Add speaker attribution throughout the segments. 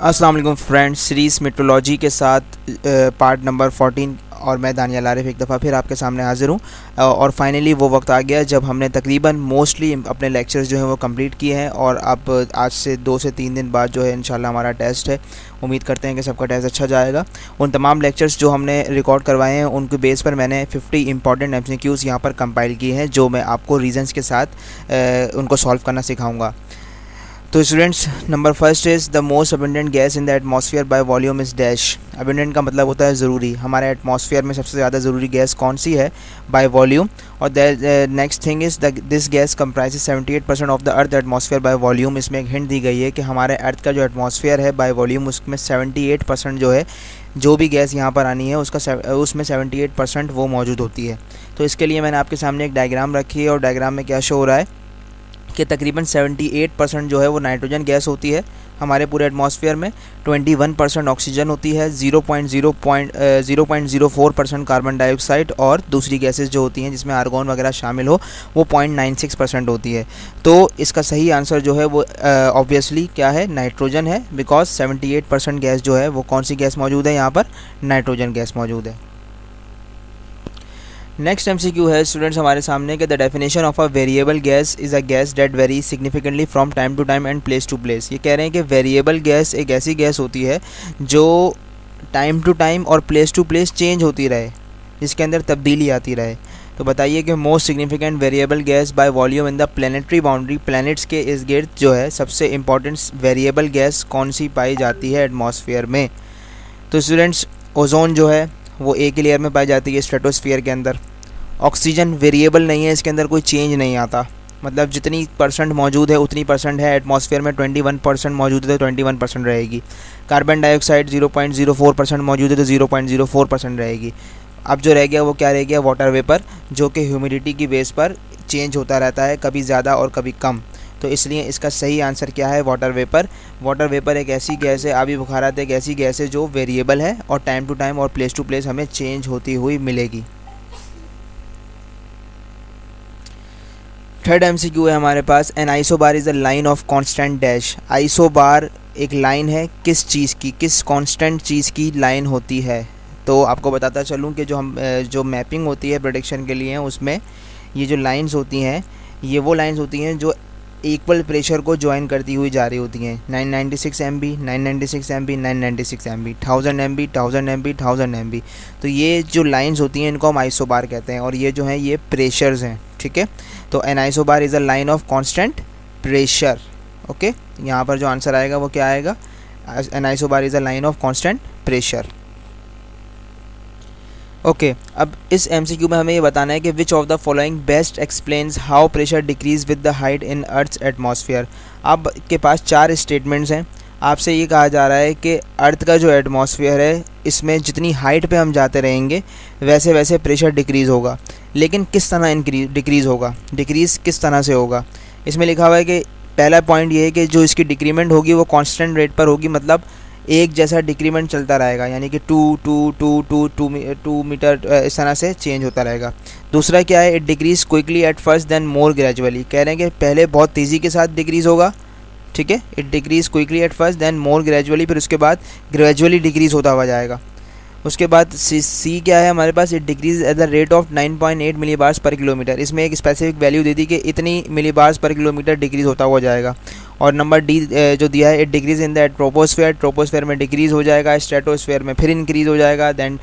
Speaker 1: अस्सलाम वालेकुम friends, series metrology के साथ पार्ट नंबर 14 और मैं दानिया आरिफ एक दफ़ा फिर आपके सामने हाज़िर हूँ। और फाइनली वो वक्त आ गया जब हमने तकरीबन मोस्टली अपने लेक्चर्स जो हैं वो कंप्लीट किए हैं और अब आज से दो से तीन दिन बाद जो है इंशाल्लाह हमारा टेस्ट है। उम्मीद करते हैं कि सबका टेस्ट अच्छा जाएगा। उन तमाम लेक्चर्स जो हमने रिकॉर्ड करवाए हैं, उनके बेस पर मैंने 50 इंपॉर्टेंट एम सी यहाँ पर कंपाइल किए हैं, जो मैं आपको रीज़न्स के साथ उनको सॉल्व करना सिखाऊँगा। तो students number first is the most abundant gas in the atmosphere by volume is dash abundant का मतलब होता है ज़रूरी। हमारे एटमॉस्फेयर में सबसे ज़्यादा ज़रूरी गैस कौन सी है? बाय वॉल्यूम और next thing is the this gas comprise seventy eight percent of the earth atmosphere by volume इसमें एक हिंट दी गई है कि हमारे अर्थ का जो एटमॉस्फेयर है बाय वॉल्यूम उसमें सेवेंटी एट परसेंट जो है, जो भी गैस यहाँ पर आनी है, उसका उसमें सेवेंटी एट परसेंट वो मौजूद होती है। तो इसके लिए मैंने आपके सामने एक डायग्राम रखी है और डायग्राम में क्या शो हो रहा है? कि तकरीबन 78 परसेंट जो है वो नाइट्रोजन गैस होती है हमारे पूरे एटमॉस्फेयर में। 21 परसेंट ऑक्सीजन होती है 0.0 point zero point zero four percent carbon dioxide और दूसरी गैसेस जो होती हैं जिसमें आर्गोन वगैरह शामिल हो वो पॉइंट नाइन सिक्स परसेंट होती है। तो इसका सही आंसर जो है वो ऑब्वियसली uh, क्या है? नाइट्रोजन है बिकॉज़ 78 परसेंट गैस जो है वो कौन सी गैस मौजूद है? यहाँ पर नाइट्रोजन गैस मौजूद है। नेक्स्ट एमसीक्यू है स्टूडेंट्स हमारे सामने, के the definition of a variable gas is a gas that vary significantly from time to time and place to place ये कह रहे हैं कि वेरिएबल गैस एक ऐसी गैस होती है, जो टाइम टू टाइम और प्लेस टू प्लेस चेंज होती रहे, जिसके अंदर तब्दीली आती रहे। तो बताइए कि most significant variable gas by volume in the planetary boundary planets के इस गिर्द जो है, सबसे इंपॉर्टेंट वेरिएबल गैस कौन सी पाई जाती है एटमॉस्फेयर में? तो स्टूडेंट्स ओजोन जो है, वो एक ही लेयर में पाई जाती है स्ट्रेटोस्फीयर के अंदर। ऑक्सीजन वेरिएबल नहीं है, इसके अंदर कोई चेंज नहीं आता। मतलब जितनी परसेंट मौजूद है, उतनी परसेंट है एटमॉस्फेयर में 21 परसेंट मौजूद है तो 21 परसेंट रहेगी। कार्बन डाइऑक्साइड 0.04 परसेंट मौजूद है तो 0.04 परसेंट रहेगी। अब जो रह गया, वो क्या रह गया? वाटर वेपर जो कि ह्यूमिडिटी की बेस पर चेंज होता रहता है, कभी ज़्यादा और कभी कम। तो इसलिए इसका सही आंसर क्या है? वाटर वेपर वाटर वेपर एक ऐसी गैस है आबी बुखारात एक ऐसी गैस है जो वेरिएबल है और टाइम टू टाइम और प्लेस टू प्लेस हमें चेंज होती हुई मिलेगी। थर्ड एम सी क्यू है हमारे पास an isobar is a line of constant dash isobar एक लाइन है, किस चीज़ की, किस कांस्टेंट चीज़ की लाइन होती है? तो आपको बताता चलूँ कि जो हम जो मैपिंग होती है प्रोडिक्शन के लिए, उसमें ये जो लाइन्स होती हैं, ये वो लाइन्स होती हैं जो इक्वल प्रेशर को ज्वाइन करती हुई जा रही होती हैं। 996 M B nine ninety six M B nine ninety six M B thousand M B thousand M B thousand M B तो ये जो लाइंस होती हैं, इनको हम आइसोबार कहते हैं और ये जो हैं, ये प्रेशर्स हैं, ठीक है? तो an isobar is a line of constant pressure okay यहाँ पर जो आंसर आएगा, वो क्या आएगा? An isobar is a line of constant pressure okay okay, अब इस एमसीक्यू में हमें ये बताना है कि which of the following best explains how pressure decreases with the height in earth atmosphere अब के पास चार स्टेटमेंट्स हैं। आपसे ये कहा जा रहा है कि अर्थ का जो एटमॉस्फेयर है इसमें जितनी हाइट पे हम जाते रहेंगे वैसे वैसे प्रेशर डिक्रीज़ होगा। लेकिन किस तरह इंक्रीज डिक्रीज़ होगा? डिक्रीज़ किस तरह से होगा? इसमें लिखा हुआ है कि पहला पॉइंट ये है कि जो इसकी डिक्रीमेंट होगी वो कांस्टेंट रेट पर होगी मतलब एक जैसा डिक्रीमेंट चलता रहेगा, यानी कि two two two two two two meter इस तरह से चेंज होता रहेगा। दूसरा क्या है? It decreases quickly at first then more gradually कह रहे हैं कि पहले बहुत तेज़ी के साथ डिक्रीज़ होगा, ठीक है? It decreases quickly at first then more gradually फिर उसके बाद ग्रेजुअली डिक्रीज़ होता हुआ जाएगा। उसके बाद सी सी क्या है हमारे पास? Decrease at the rate of 9.8 millibars per kilometre इसमें एक स्पेसिफिक वैल्यू दे दी कि इतनी मिली बार्स पर किलोमीटर डिक्रीज़ होता हुआ जाएगा। और नंबर डी जो दिया है it decrease in the troposphere troposphere में डिक्रीज़ हो जाएगा स्ट्रेटोस्फेयर में फिर इंक्रीज़ हो जाएगा then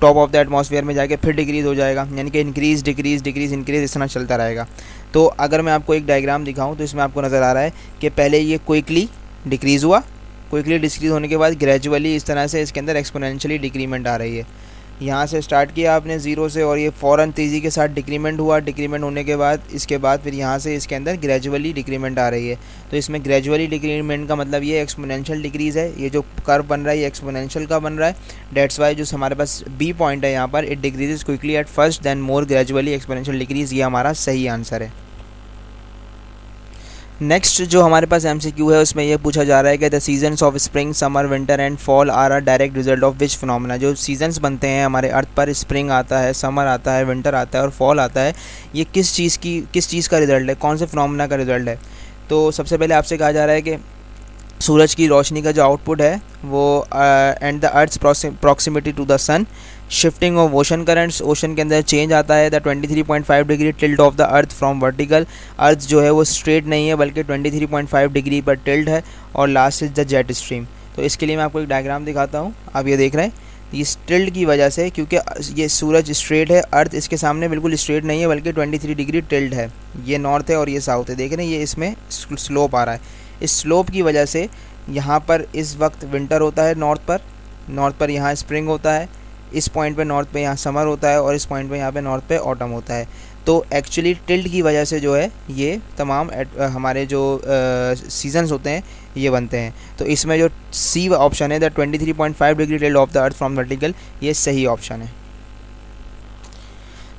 Speaker 1: top of the atmosphere में जाके फिर डिक्रीज़ हो जाएगा। यानी कि इंक्रीज़ डिक्रीज़ डिक्रीज़ इंक्रीज़ इस तरह चलता रहेगा। तो अगर मैं आपको एक डायग्राम दिखाऊँ तो इसमें आपको नज़र आ रहा है कि पहले ये क्विकली डिक्रीज़ हुआ क्विकली डिक्रीज होने के बाद ग्रेजुअली इस तरह से इसके अंदर एक्सपोनेंशियली डिक्रीमेंट आ रही है। यहाँ से स्टार्ट किया आपने ज़ीरो से और ये फ़ौर तेज़ी के साथ डिक्रीमेंट हुआ। डिक्रीमेंट होने के बाद, इसके बाद फिर यहाँ से इसके अंदर ग्रेजुअली डिक्रीमेंट आ रही है। तो इसमें ग्रेजुअली डिक्रीमेंट का मतलब ये एक्सपोनेंशियल डिक्रीज़ है। ये जो कर्व बन रहा है, ये एक्सपोनेंशियल का बन रहा है। डेट्स वाई जो हमारे पास बी पॉइंट है यहाँ पर it decreases quickly at first then more gradually exponential decrease ये हमारा सही आंसर है। नेक्स्ट जो हमारे पास एमसीक्यू है, उसमें यह पूछा जा रहा है कि the seasons of spring summer winter and fall are a direct result of which phenomena जो सीजन्स बनते हैं हमारे अर्थ पर स्प्रिंग आता है समर आता है विंटर आता है और फॉल आता है, ये किस चीज़ की, किस चीज़ का रिज़ल्ट है? कौन से फिनोमिना का रिज़ल्ट है? तो सबसे पहले आपसे कहा जा रहा है कि सूरज की रोशनी का जो आउटपुट है, वो and the earth proximity to the sun shifting of ocean currents ocean के अंदर चेंज आता है. The 23.5 degree tilt of the earth from vertical earth जो है वो स्ट्रेट नहीं है, बल्कि 23.5 डिग्री पर टिल्ट है और last is the jet stream तो इसके लिए मैं आपको एक डायग्राम दिखाता हूँ. आप ये देख रहे हैं. इस टिल्ट की वजह से क्योंकि ये सूरज स्ट्रेट है अर्थ इसके सामने बिल्कुल स्ट्रेट नहीं है, बल्कि 23 डिग्री टिल्ट है. ये नॉर्थ है और ये साउथ है. देख रहे हैं, ये इसमें स्लोप आ रहा है. इस स्लोप की वजह से यहाँ पर इस वक्त विंटर होता है नॉर्थ पर. नॉर्थ पर यहाँ स्प्रिंग होता है. इस पॉइंट पे नॉर्थ पे यहाँ समर होता है और इस पॉइंट पे यहाँ पे नॉर्थ पे ऑटम होता है। तो एक्चुअली टिल्ट की वजह से जो है, ये तमाम हमारे जो सीजन्स होते हैं, ये बनते हैं। तो इसमें जो सी ऑप्शन है the 23.5 degree tilt of the earth from vertical ये सही ऑप्शन है।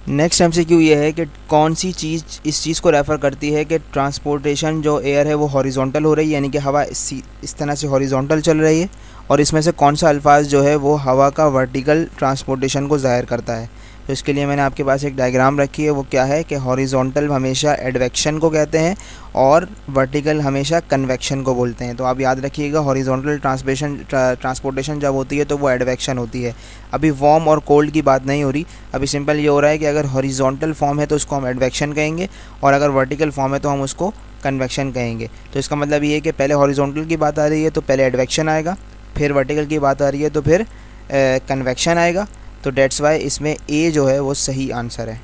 Speaker 1: नेक्स्ट एम सी क्यू ये है कि कौन सी चीज़ इस चीज़ को रेफ़र करती है कि ट्रांसपोर्टेशन जो एयर है वो हॉरिजॉन्टल हो रही है, यानी कि हवा इस इस तरह से हॉरिजॉन्टल चल रही है, और इसमें से कौन सा अल्फाज जो है वो हवा का वर्टिकल ट्रांसपोर्टेशन को ज़ाहिर करता है। तो इसके लिए मैंने आपके पास एक डायग्राम रखी है, वो क्या है कि हॉरिजॉन्टल हमेशा एडवेक्शन को कहते हैं और वर्टिकल हमेशा कन्वेक्शन को बोलते हैं। तो आप याद रखिएगा हॉरिजॉन्टल ट्रांसपेशन ट्रांसपोर्टेशन जब होती है तो वो एडवेक्शन होती है। अभी वार्म और कोल्ड की बात नहीं हो रही। अभी सिंपल ये हो रहा है कि अगर हॉरिजॉन्टल फॉर्म है तो उसको हम एडवेक्शन कहेंगे और अगर वर्टिकल फॉर्म है तो हम उसको कन्वेक्शन कहेंगे। तो इसका मतलब ये है कि पहले हॉरिजॉन्टल की बात आ रही है तो पहले एडवेक्शन आएगा, फिर वर्टिकल की बात आ रही है तो फिर कन्वेक्शन आएगा। तो डेट्स वाई इसमें ए जो है वो सही आंसर है।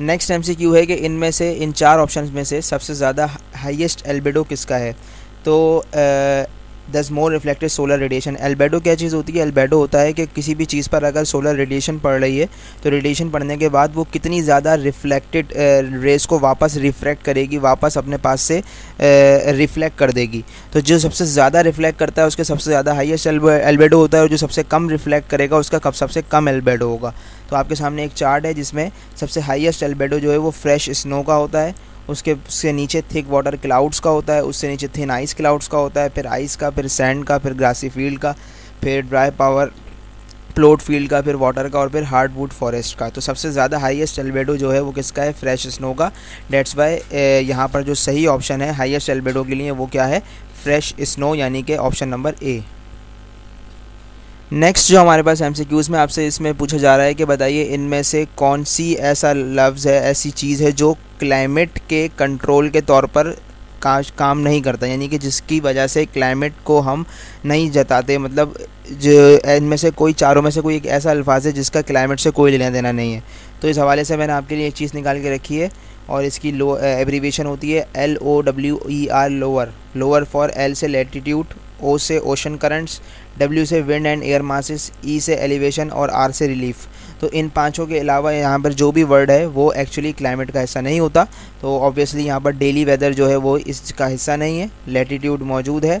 Speaker 1: नेक्स्ट एम है कि इनमें से, इन चार ऑप्शन में से सबसे ज़्यादा हाईएस्ट एल्बेडो किसका है? तो दस more reflected solar radiation albedo क्या चीज़ होती है? एल्बेडो होता है कि किसी भी चीज़ पर अगर सोलर रेडिएशन पड़ रही है तो रेडिएशन पड़ने के बाद वो कितनी ज़्यादा रिफ्लेक्टेड रेस को वापस रिफ्लेक्ट करेगी, वापस अपने पास से रिफ्लेक्ट कर देगी। तो जो सबसे ज़्यादा रिफ्लेक्ट करता है, उसके सबसे ज़्यादा हाइएस्ट एल्बेडो होता है, और जो सबसे कम रिफ्लेक्ट करेगा, उसका कब सबसे कम एल्बेडो होगा। तो आपके सामने एक चार्ट है, जिसमें सबसे हाइएस्ट एल्बेडो जो है, वो फ्रेश स्नो का होता है। उसके उसके नीचे थिक वाटर क्लाउड्स का होता है, उससे नीचे थिन आइस क्लाउड्स का होता है, फिर आइस का, फिर सैंड का, फिर ग्रासी फ़ील्ड का, फिर ड्राई पावर प्लोट फ़ील्ड का, फिर वाटर का और फिर हार्डवुड फॉरेस्ट का। तो सबसे ज़्यादा हाईएस्ट एल्बेडो जो है वो किसका है? फ्रेश स्नो का। डेट्स वाई यहाँ पर जो सही ऑप्शन है हाईएस्ट एल्बेडो के लिए वो क्या है? फ्रेश स्नो यानी कि ऑप्शन नंबर ए नेक्स्ट जो हमारे पास एम में आपसे इसमें पूछा जा रहा है कि बताइए इनमें से कौन सी ऐसा लफ्ज़ है ऐसी चीज़ है जो क्लाइमेट के कंट्रोल के तौर पर का, काम नहीं करता। यानी कि जिसकी वजह से क्लाइमेट को हम नहीं जताते। मतलब जो इनमें से कोई चारों में से कोई एक ऐसा अल्फाज है जिसका क्लाइमेट से कोई लेना देना नहीं है। तो इस हवाले से मैंने आपके लिए एक चीज़ निकाल के रखी है और इसकी लो एब्रीवेशन होती है L O W E R lower lower for L से लेटीट्यूड ओ से ओशन करंट्स डब्ल्यू से wind and air masses E से एलिवेशन और आर से रिलीफ तो इन पाँचों के अलावा यहाँ पर जो भी वर्ड है, वो एक्चुअली क्लाइमेट का हिस्सा नहीं होता. तो ऑब्वियसली यहाँ पर डेली वेदर जो है, वो इसका हिस्सा नहीं है. लेटीट्यूड मौजूद है.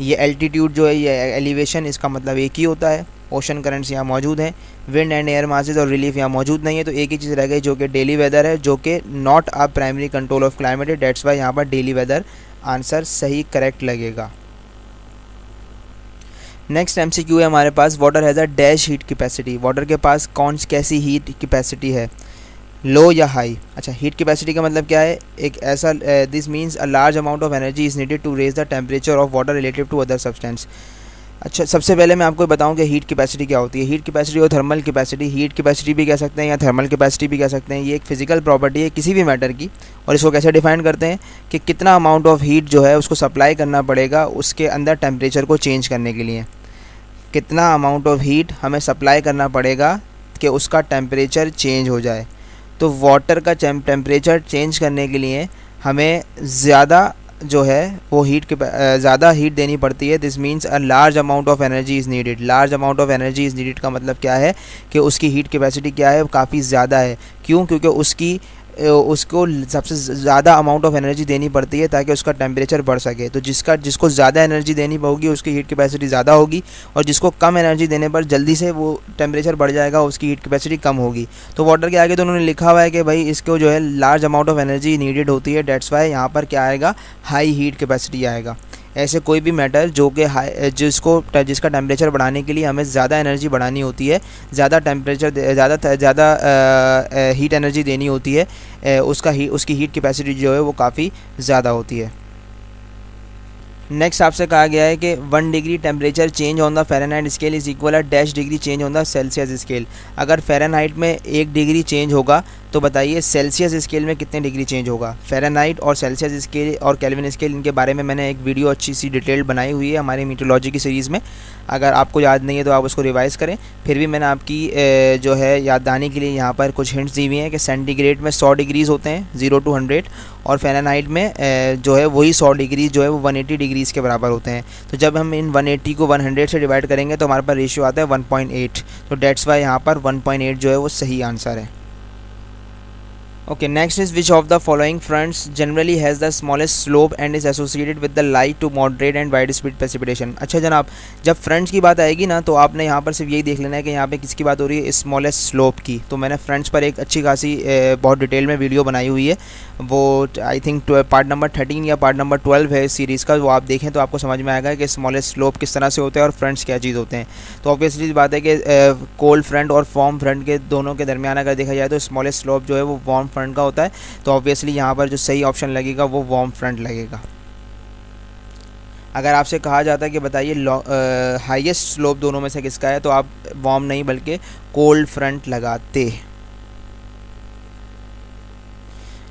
Speaker 1: ये एल्टीट्यूड जो है, ये एलिवेशन इसका मतलब एक ही होता है. ओशन करंट्स यहाँ मौजूद हैं. विंड एंड एयर मासेज और रिलीफ यहाँ मौजूद नहीं है. तो एक ही चीज़ रह गई जो कि डेली वेदर है, जो कि not a primary control of climate है. डेट्स वाई यहाँ पर डेली वेदर आंसर सही करेक्ट लगेगा. नेक्स्ट एम है हमारे पास water has a dash heat capacity water के पास कौन कैसी हीट कैपेसिटी है? लो या हाई अच्छा हीट कैपेसिटी का मतलब क्या है? एक ऐसा this means a large amount of energy is needed to raise the temperature of water relative to other substance अच्छा सबसे पहले मैं आपको बताऊँ कि हीट कैपेसिटी क्या होती है। हीट कैपेसिटी और थर्मल कैपेसिटी हीट कैपेसिटी भी कह सकते हैं या थर्मल कैपेसिटी भी कह सकते हैं। ये एक फ़िज़िकल प्रॉपर्टी है किसी भी मैटर की और इसको कैसे डिफाइन करते हैं कि कितना अमाउंट ऑफ़ हीट जो है उसको सप्लाई करना पड़ेगा उसके अंदर टेम्परेचर को चेंज करने के लिए। कितना अमाउंट ऑफ़ हीट हमें सप्लाई करना पड़ेगा कि उसका टेम्परेचर चेंज हो जाए। तो वाटर का टेम्परेचर चेंज करने के लिए हमें ज़्यादा जो है, वो हीट के ज़्यादा हीट देनी पड़ती है। This means a large amount of energy is needed large amount of energy is needed का मतलब क्या है कि उसकी हीट कैपेसिटी क्या है? काफ़ी ज़्यादा है। क्यों? क्योंकि उसकी उसको सबसे ज़्यादा अमाउंट ऑफ़ एनर्जी देनी पड़ती है ताकि उसका टेम्परेचर बढ़ सके। तो जिसका, जिसको ज़्यादा एनर्जी देनी होगी उसकी हीट कैपेसिटी ज़्यादा होगी और जिसको कम एनर्जी देने पर जल्दी से वो टेम्परेचर बढ़ जाएगा, उसकी हीट कैपेसिटी कम होगी। तो वाटर के आगे तो उन्होंने लिखा हुआ है कि भाई इसको जो है large amount of energy needed होती है डेट्स वाई यहाँ पर क्या आएगा? हाई हीट कैपेसिटी आएगा। ऐसे कोई भी मैटर जो कि हाई जिसको जिसका टेम्परेचर बढ़ाने के लिए हमें ज़्यादा एनर्जी बढ़ानी होती है, ज़्यादा टेम्परेचर ज़्यादा ज़्यादा हीट एनर्जी देनी होती है उसका ही उसकी हीट कैपेसिटी जो है वो काफ़ी ज़्यादा होती है। नेक्स्ट आपसे कहा गया है कि one degree temperature change on the Fahrenheit scale is equal है dash degree change on the Celsius scale अगर फ़ारेनहाइट में एक डिग्री चेंज होगा तो बताइए सेल्सियस स्केल में कितने डिग्री चेंज होगा? फेरानाइट और सेल्सियस स्केल और कैलविन स्केल इनके बारे में मैंने एक वीडियो अच्छी सी डिटेल बनाई हुई है हमारी मीटोलॉजी की सीरीज़ में। अगर आपको याद नहीं है तो आप उसको रिवाइज़ करें। फिर भी मैंने आपकी जो है याद दानी के लिए यहाँ पर कुछ हिंट्स दी हुई हैं कि सेंटीग्रेड में सौ डिग्रीज़ होते हैं ज़ीरो टू हंड्रेड और फेरानाइट में जो है वही सौ डिग्री जो है वो वन एटी डिग्रीज़ के बराबर होते हैं। तो जब हम इन वन एट्टी को वन हंड्रेड से डिवाइड करेंगे तो हमारे पास रेशियो आता है वन पॉइंट एट तो डेट्स वाई यहाँ पर वन पॉइंट एट जो है वो सही आंसर है। Okay, next is which of the following fronts generally has the smallest slope and is associated with the light to moderate and wide speed precipitation? अच्छा जनाब, जब फ्रंट्स की बात आएगी ना तो आपने यहाँ पर सिर्फ़ यही देख लेना है कि यहाँ पे किसकी बात हो रही है स्मॉलेस्ट स्लोप की। तो मैंने फ्रंट्स पर एक अच्छी खासी बहुत डिटेल में वीडियो बनाई हुई है। वो I think part number thirteen या पार्ट नंबर ट्वेल्व है इस सीरीज़ का, वो आप देखें तो आपको समझ में आएगा कि स्मॉलेस्ट स्लोप किस तरह से होते हैं और फ्रंट्स क्या चीज़ होते हैं। तो ऑब्वियसली बात है कि कोल्ड फ्रंट और फॉर्म फ्रंट के दोनों के दरमियान अगर देखा जाए तो स्मॉलेस्ट स्लोप जो है वो वार्म फ्रंट का होता है तो ऑब्वियसली यहाँ पर जो सही ऑप्शन लगेगा वो वॉम फ्रंट लगेगा। अगर आपसे कहा जाता है कि बताइए हाईएस्ट स्लोप दोनों में से किसका है तो आप वार्म नहीं, बल्कि कोल्ड फ्रंट लगाते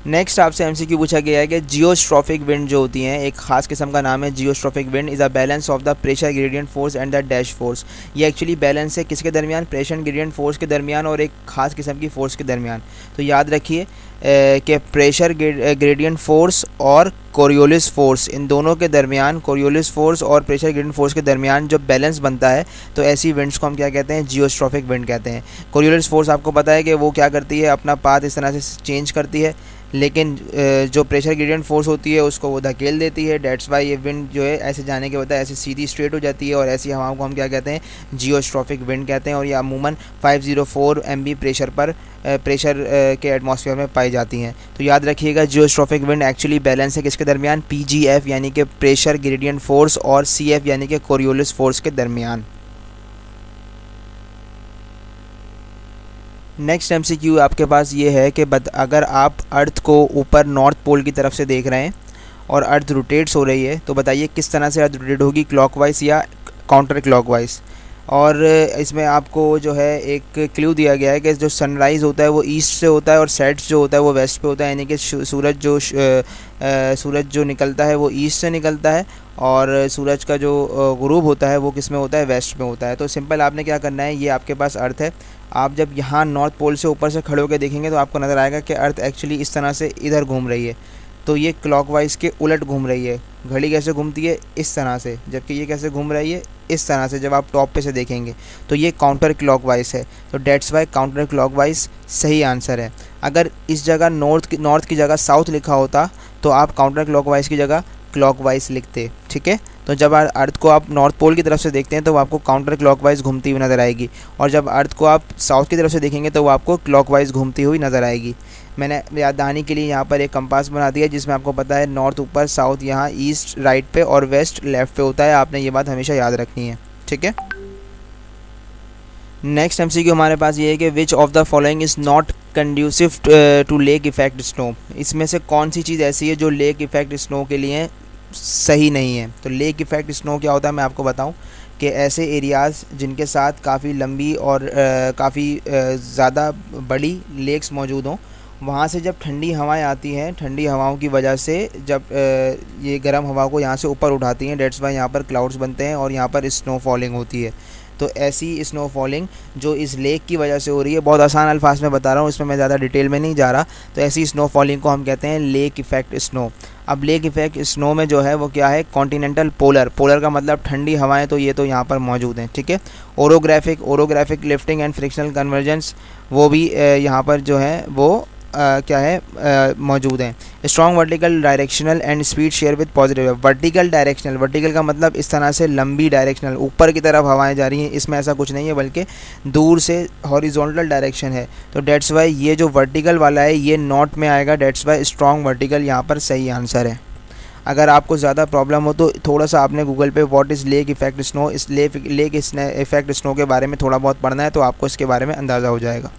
Speaker 1: नेक्स्ट आपसे एमसीक्यू पूछा गया है कि जियोस्ट्रॉफिक विंड जो होती हैं, एक खास किस्म का नाम है geostrophic wind is a balance of the pressure gradient force and the dash force ये एक्चुअली बैलेंस है किसके दरमियान? प्रेशर ग्रेडियंट फोर्स के दरमियान और एक खास किस्म की फोर्स के दरमियान। तो याद रखिए कि प्रेशर ग्रेडियंट फोर्स और कोरियोलिस फोर्स इन दोनों के दरमियान कोरियोलिस फोर्स और प्रेशर ग्रेडियंट फोर्स के दरमियान जब बैलेंस बनता है तो ऐसी विंड्स को हम क्या कहते हैं? जियोस्ट्रॉफिक विंड कहते हैं। कोरियोलिस फोर्स आपको पता है कि वो क्या करती है? अपना पाथ इस तरह से चेंज करती है। लेकिन जो प्रेशर ग्रेडियंट फोर्स होती है, उसको वो धकेल देती है। डेट्स वाई ये विंड जो है, ऐसे जाने के बाद ऐसे सीधी स्ट्रेट हो जाती है और ऐसी हवाओं को हम क्या कहते हैं? जियोस्ट्रॉफिक विंड कहते हैं और ये अमूमन 504 एमबी प्रेशर पर प्रेशर के एटमॉस्फेयर में पाई जाती हैं। तो याद रखिएगा जियोस्ट्रॉफिक विंड एक्चुअली बैलेंस है किसके दरमियान? पी यानी कि प्रेशर ग्रेडियंट फोर्स और सीएफ यानी कि कोरियोलिस फोर्स के दरमियान। नेक्स्ट एम आपके पास ये है कि बद अगर आप अर्थ को ऊपर नॉर्थ पोल की तरफ़ से देख रहे हैं और अर्थ रोटेट्स हो रही है तो बताइए किस तरह से अर्थ रोटेट होगी क्लॉकवाइज या काउंटर क्लॉकवाइज और इसमें आपको जो है एक क्ल्यू दिया गया है कि जो सनराइज़ होता है वो ईस्ट से होता है और सेट्स जो होता है वो वेस्ट पे होता है, यानी कि सूरज जो सूरज जो निकलता है वो ईस्ट से निकलता है और सूरज का जो गुरूब होता है वो किसमें होता है वेस्ट में होता है। तो सिंपल आपने क्या करना है, ये आपके पास अर्थ है। आप जब यहाँ नॉर्थ पोल से ऊपर से खड़े होकर देखेंगे तो आपको नज़र आएगा कि अर्थ एक्चुअली इस तरह से इधर घूम रही है। तो ये क्लॉकवाइज के उलट घूम रही है। घड़ी कैसे घूमती है? इस तरह से। जबकि ये कैसे घूम रही है? इस तरह से, जब आप टॉप पे से देखेंगे। तो ये काउंटर क्लॉकवाइज है। तो डेट्स वाई काउंटर क्लॉकवाइज सही आंसर है। अगर इस जगह नॉर्थ नॉर्थ की जगह साउथ लिखा होता तो आप काउंटर क्लॉकवाइज की जगह क्लॉकवाइज लिखते। ठीक है? तो जब अर्थ को आप नॉर्थ पोल की तरफ़ से देखते हैं तो वो आपको काउंटर क्लॉकवाइज घूमती हुई नज़र आएगी। और जब अर्थ को आप साउथ की तरफ़ से देखेंगे तो वो आपको क्लॉकवाइज घूमती हुई नज़र आएगी। मैंने याद दहानी के लिए यहाँ पर एक कंपास बना दिया, जिसमें आपको पता है नॉर्थ ऊपर साउथ यहाँ ईस्ट राइट पे और वेस्ट लेफ़्ट पे होता है। आपने ये बात हमेशा याद रखनी है। ठीक है? नेक्स्ट एम हमारे पास ये है कि which of the following is not conducive to lake effect snow इसमें से कौन सी चीज़ ऐसी है जो लेक इफ़ेक्ट स्नो के लिए सही नहीं है। तो लेक इफ़ेक्ट स्नो क्या होता है मैं आपको बताऊँ कि ऐसे एरियाज़ जिनके साथ काफ़ी लंबी और काफ़ी ज़्यादा बड़ी लेक्स मौजूद हों, वहाँ से जब ठंडी हवाएँ आती हैं, ठंडी हवाओं की वजह से जब ये गर्म हवा को यहाँ से ऊपर उठाती हैं डेट्स वाई यहाँ पर क्लाउड्स बनते हैं और यहाँ पर स्नो फॉलिंग होती है। तो ऐसी स्नो फॉलिंग जो इस लेक की वजह से हो रही है, बहुत आसान अल्फाज में बता रहा हूँ, इसमें मैं ज़्यादा डिटेल में नहीं जा रहा। तो ऐसी स्नो फॉलिंग को हम कहते हैं लेक इफ़ेक्ट स्नो अब लेक इफ़ेक्ट स्नो में जो है, वो क्या है? कॉन्टीनेंटल पोलर पोलर का मतलब ठंडी हवाएँ तो ये तो यहाँ पर मौजूद हैं, ठीक है? Orographic orographic lifting and frictional convergence वो भी यहाँ पर जो है, वो क्या है मौजूद हैं। Strong vertical directional and speed shear with positive vertical directional vertical का मतलब इस तरह से लंबी डायरेक्शनल ऊपर की तरफ़ हवाएँ जा रही हैं। इसमें ऐसा कुछ नहीं है, बल्कि दूर से हॉरिजॉन्टल डायरेक्शन है। तो डेट्स वाई ये जो वर्टिकल वाला है, ये नॉट में आएगा। डेट्स वाई स्ट्रॉन्ग वर्टिकल यहाँ पर सही आंसर है। अगर आपको ज़्यादा प्रॉब्लम हो तो थोड़ा सा आपने गूगल पे what is lake effect snow इस लेक लेक इफ़ेक्ट स्नो के बारे में थोड़ा बहुत पढ़ना है तो आपको इसके बारे में अंदाज़ा हो जाएगा।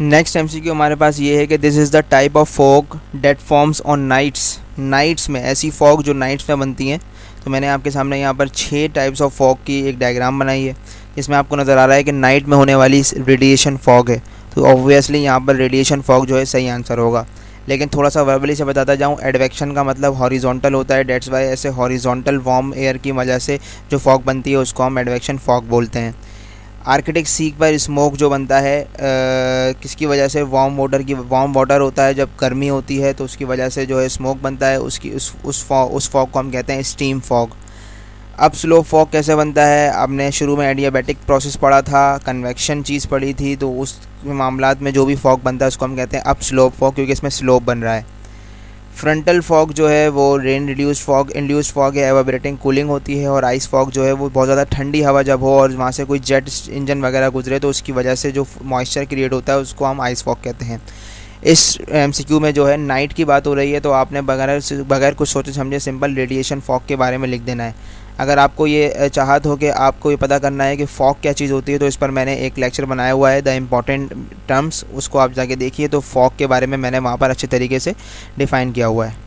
Speaker 1: नेक्स्ट एमसीक्यू हमारे पास ये है कि this is the type of fog that forms on nights nights में, ऐसी फॉग जो नाइट्स में बनती हैं। तो मैंने आपके सामने यहाँ पर छः टाइप्स ऑफ़ फॉग की एक डायग्राम बनाई है। इसमें आपको नज़र आ रहा है कि नाइट में होने वाली रेडिएशन फॉग है। तो ऑब्वियसली यहाँ पर रेडिएशन फॉग जो है, सही आंसर होगा। लेकिन थोड़ा सा वर्बली से बताता जाऊँ एडवेक्शन का मतलब हॉरिजॉन्टल होता है। डेट्स वाई ऐसे हॉरिजॉन्टल वार्म एयर की वजह से जो फॉग बनती है, उसको हम एडवेक्शन फॉग बोलते हैं। आर्किटिक सीक पर स्मोक जो बनता है आ, किसकी वजह से वार्म वाटर की वार्म वाटर होता है जब गर्मी होती है तो उसकी वजह से जो है स्मोक बनता है उसकी उस उस फॉग उस फॉग को हम कहते हैं स्टीम फॉग अब स्लो फॉग कैसे बनता है? आपने शुरू में एडियाबेटिक प्रोसेस पढ़ा था कन्वेक्शन चीज़ पढ़ी थी तो उस मामला में जो भी फॉग बनता है उसको हम कहते हैं अब स्लोप फॉग क्योंकि इसमें स्लोप बन रहा है। फ्रंटल फॉग जो है, वो rain reduce fog induce fog या एवाबरेटिंग कूलिंग होती है और आइस फॉग जो है, वो बहुत ज़्यादा ठंडी हवा जब हो और वहाँ से कोई जेट इंजन वगैरह गुजरे तो उसकी वजह से जो मॉइस्चर क्रिएट होता है, उसको हम आइस फॉग कहते हैं। इस एमसीक्यू में जो है नाइट की बात हो रही है तो आपने बगैर बगैर कुछ सोचे समझे सिंपल रेडिएशन फॉग के बारे में लिख देना है। अगर आपको ये चाहत हो कि आपको ये पता करना है कि फॉक क्या चीज़ होती है तो इस पर मैंने एक लेक्चर बनाया हुआ है, द इंपॉर्टेंट टर्म्स, उसको आप जाके देखिए तो फॉक के बारे में मैंने वहाँ पर अच्छे तरीके से डिफ़ाइन किया हुआ है।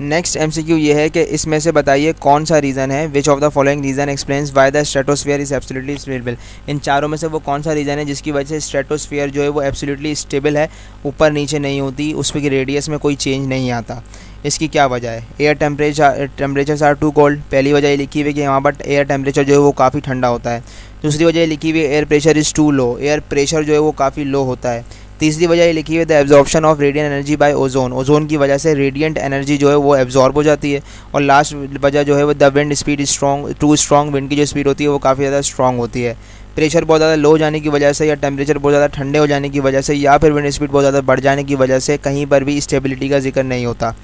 Speaker 1: नेक्स्ट एम ये है कि इसमें से बताइए कौन सा रीज़न है which of the following reason explains why the stratosphere is absolutely stable इन चारों में से वो कौन सा रीज़न है जिसकी वजह से स्ट्रेटोस्फियर जो है वो एब्सोल्युटली स्टेबल है, ऊपर नीचे नहीं होती उसमें की रेडियस में कोई चेंज नहीं आता। इसकी क्या वजह है? Air temperature temperature are too cold पहली वजह ये लिखी हुई है कि यहाँ पर एयर टेम्परेचर जो है वो काफ़ी ठंडा होता है। दूसरी वजह लिखी हुई है air pressure is too low air pressure जो है वो काफ़ी लो होता है। तीसरी वजह ये लिखी हुई है the absorption of radiant energy by ozone ozone की वजह से रेडियंट एनर्जी जो है वो एब्जॉर्ब हो जाती है। और लास्ट वजह जो है वो the wind speed strong too strong wind की जो स्पीड होती है वो काफ़ी ज़्यादा स्ट्रॉन्ग होती है। प्रेशर बहुत ज़्यादा लो जाने की वजह से या टेम्परेचर बहुत ज़्यादा ठंडे हो जाने की वजह से या फिर विंड स्पीड बहुत ज़्यादा बढ़ जाने की वजह से कहीं पर भी स्टेबिलिटी का ज़िक्र नहीं होता।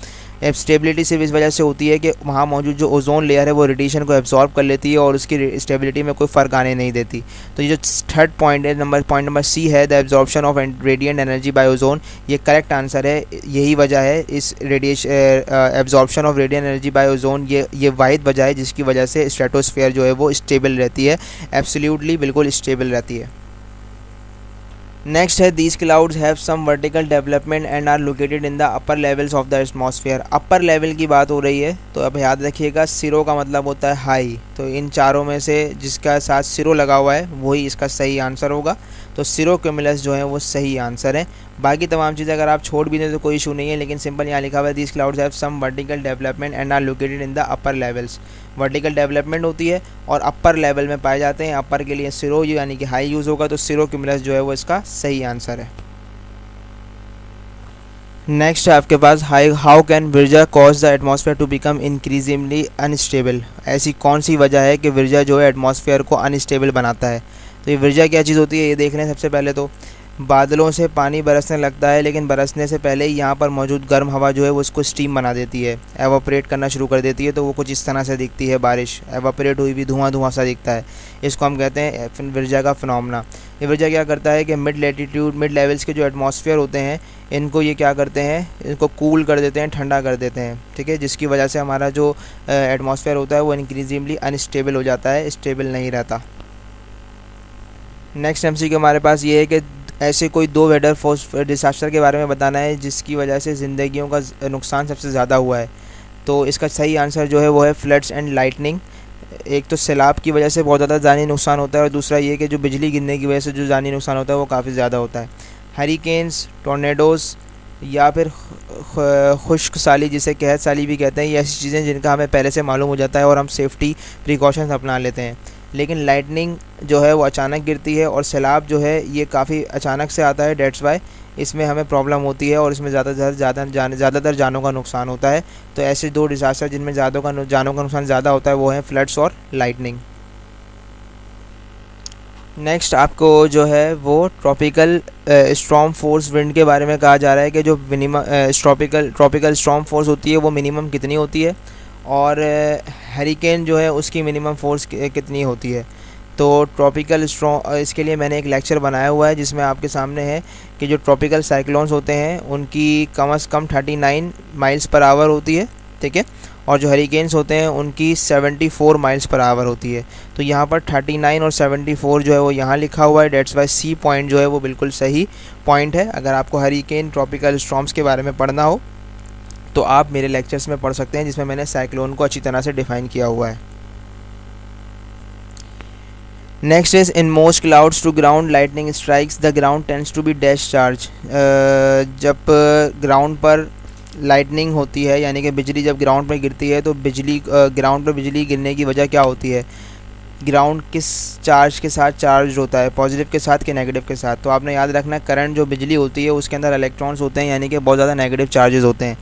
Speaker 1: स्टेबिलिटी सिर्फ़ इस वजह से होती है कि वहाँ मौजूद जो ओजोन लेयर है, वो रेडिएशन को एब्जॉर्ब कर लेती है और उसकी स्टेबिलिटी में कोई फ़र्क आने नहीं देती। तो ये जो थर्ड पॉइंट है नंबर पॉइंट नंबर सी है the absorption of radiant energy by ozone ये करेक्ट आंसर है। यही वजह है, इस radiation absorption of radiant energy by ozone ये ये वाहिद वजह है, जिसकी वजह से स्ट्रेटोस्फेयर जो है, वो स्टेबल रहती है। एब्सोल्युटली बिल्कुल स्टेबल रहती है। नेक्स्ट है these clouds have some vertical development and are located in the upper levels of the atmosphere upper level की बात हो रही है तो अब याद रखिएगा सिरो का मतलब होता है हाई तो इन चारों में से जिसका साथ सिरो लगा हुआ है, वही इसका सही आंसर होगा। तो सिरो क्यूमुलस जो है, वो सही आंसर है। बाकी तमाम चीज़ें अगर आप छोड़ भी दें तो कोई इशू नहीं है, लेकिन सिंपल यहाँ लिखा हुआ है these clouds have some vertical development and are located in the upper levels vertical development होती है और अपर लेवल में पाए जाते हैं। अपर के लिए सिरो यानी कि हाई यूज़ होगा तो सिरो क्यूमुलस जो है वो इसका सही आंसर है। नेक्स्ट है आपके पास high how can virga cause the atmosphere to become increasingly unstable ऐसी कौन सी वजह है कि विरजा जो है एटमॉस्फेयर को अनस्टेबल बनाता है? तो ये विरजा क्या चीज़ होती है? ये देख लें सबसे पहले तो बादलों से पानी बरसने लगता है, लेकिन बरसने से पहले ही यहाँ पर मौजूद गर्म हवा जो है वो उसको स्टीम बना देती है। एवापरेट करना शुरू कर देती है तो वो कुछ इस तरह से दिखती है बारिश। एवापरेट हुई भी धुआँ धुआँ सा दिखता है। इसको हम कहते हैं विरजा का फिनोमना ये विरजा क्या करता है कि मिड लेटीट्यूड मिड लेवल्स के जो एटमॉस्फेयर होते हैं, इनको ये क्या करते हैं, इनको कूल कर देते हैं, ठंडा कर देते हैं, ठीक है? जिसकी वजह से हमारा जो एटमॉस्फेयर होता है वो इंक्रीजिमली अनस्टेबल हो जाता है स्टेबल नहीं रहता। नेक्स्ट एम के हमारे पास ये है कि ऐसे कोई दो वेदर फोर्स, डिसास्टर के बारे में बताना है, जिसकी वजह से ज़िंदगियों का नुकसान सबसे ज़्यादा हुआ है। तो इसका सही आंसर जो है वो है फ्लड्स एंड लाइटनिंग। एक तो सैलाब की वजह से बहुत ज़्यादा जानी नुकसान होता है और दूसरा ये कि जो बिजली गिरने की वजह से जो जानी नुकसान होता है वो काफ़ी ज़्यादा होता है। हरिकेन्स टोर्नेडोज़ या फिर खुश्क साली जिसे कहत साली भी कहते हैं, ये ऐसी चीज़ें जिनका हमें पहले से मालूम हो जाता है और हम सेफ्टी प्रिकॉशंस अपना लेते हैं। लेकिन लाइटनिंग जो है वो अचानक गिरती है और सैलाब जो है ये काफ़ी अचानक से आता है डेट्स वाई इसमें हमें प्रॉब्लम होती है और इसमें ज़्यादातर ज़्यादा जान ज़्यादातर जानों का नुकसान होता है। तो ऐसे दो डिज़ास्टर जिनमें ज़्यादा का जानों का नुकसान ज़्यादा होता है वो हैं फ्लड्स और लाइटनिंग नेक्स्ट आपको जो है वो ट्रॉपिकल स्ट्रॉम फोर्स विंड के बारे में कहा जा रहा है कि जो minimum tropical tropical storm force होती है वो मिनिमम कितनी होती है? और हरिकेन जो है उसकी मिनिमम फोर्स कितनी होती है। तो ट्रॉपिकल स्ट्रॉ इसके लिए मैंने एक लेक्चर बनाया हुआ है जिसमें आपके सामने है कि जो ट्रॉपिकल साइक्लोन्स होते हैं, उनकी कम अज़ कम 39 माइल्स पर आवर होती है, ठीक है? और जो हरिकेन्स होते हैं, उनकी 74 माइल्स पर आवर होती है। तो यहाँ पर 39 और 74 जो है वो यहाँ लिखा हुआ है डेट्स वाई सी पॉइंट जो है वो बिल्कुल सही पॉइंट है। अगर आपको हरिकेन ट्रॉपिकल स्ट्रॉम्स के बारे में पढ़ना हो तो आप मेरे लेक्चर्स में पढ़ सकते हैं, जिसमें मैंने साइक्लोन को अच्छी तरह से डिफ़ाइन किया हुआ है। Next is in most clouds to ground lightning strikes the ground tends to be dash charge जब ग्राउंड पर लाइटनिंग होती है, यानी कि बिजली जब ग्राउंड पर गिरती है तो बिजली ग्राउंड पर बिजली गिरने की वजह क्या होती है? ग्राउंड किस चार्ज के साथ चार्ज होता है? पॉजिटिव के साथ कि नेगेटिव के साथ? तो आपने याद रखना करंट जो बिजली होती है, उसके अंदर इलेक्ट्रॉन्स होते हैं, यानी कि बहुत ज़्यादा नेगेटिव चार्जेस होते हैं।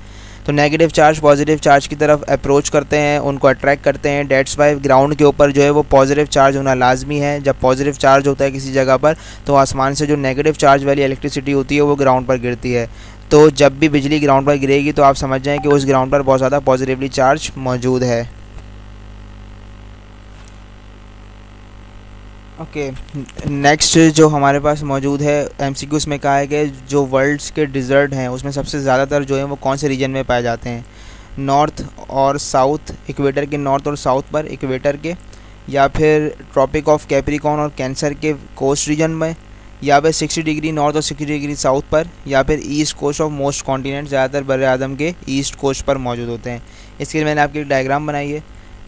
Speaker 1: तो नेगेटिव चार्ज पॉजिटिव चार्ज की तरफ़ अप्रोच करते हैं, उनको अट्रैक्ट करते हैं। डेट्स वाई ग्राउंड के ऊपर जो है वो पॉजिटिव चार्ज होना लाजमी है। जब पॉजिटिव चार्ज होता है किसी जगह पर तो आसमान से जो नेगेटिव चार्ज वाली इलेक्ट्रिसिटी होती है, वो ग्राउंड पर गिरती है। तो जब भी बिजली ग्राउंड पर गिरेगी तो आप समझ जाएँ कि उस ग्राउंड पर बहुत ज़्यादा पॉजिटिवली चार्ज मौजूद है। ओके नेक्स्ट जो हमारे पास मौजूद है एम सी में कहा है कि जो वर्ल्ड्स के डिज़र्ट हैं, उसमें सबसे ज़्यादातर जो है वो कौन से रीजन में पाए जाते हैं? नॉर्थ और साउथ इक्वेटर के नॉर्थ और साउथ पर इक्वेटर के, या फिर ट्रॉपिक ऑफ़ कैप्रिकॉन और कैंसर के कोस्ट रीजन में, या फिर सिक्सटी डिग्री नॉर्थ और सिक्सटी डिग्री साउथ पर, या फिर east coast of most continent ज़्यादातर बर आदम के ईस्ट कोस्ट पर मौजूद होते हैं। इसके लिए मैंने आपकी एक डायग्राम बनाई है।